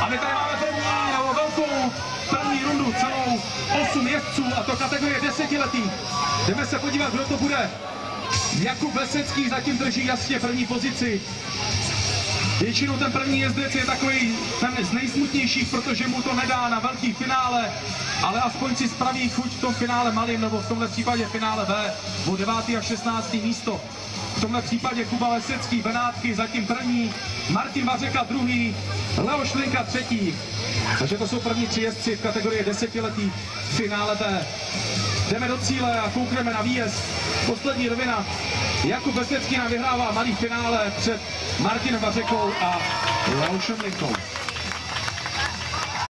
A my tady máme první, nebo velkou první rundu, celou 8 jezdců, a to kategorie desetiletý. Jdeme se podívat, kdo to bude. Jakub Vesecký zatím drží jasně první pozici. Většinou ten první jezdec je takový ten z nejsmutnějších, protože mu to nedá na velký finále, ale aspoň si spraví chuť v tom finále malým, nebo v tomhle případě finále B, o 9. a 16. místo. V tomhle případě Kuba Lesecký, Benátky zatím první, Martin Vařeka druhý, Leo Šlinka třetí. Takže to jsou první tři jezdci v kategorii desetiletí v finále B. Jdeme do cíle a koukneme na výjezd. Poslední rovina. Jakub Vesecký nám vyhrává malý finále před Martinem Vařekou a Leošem Linkou.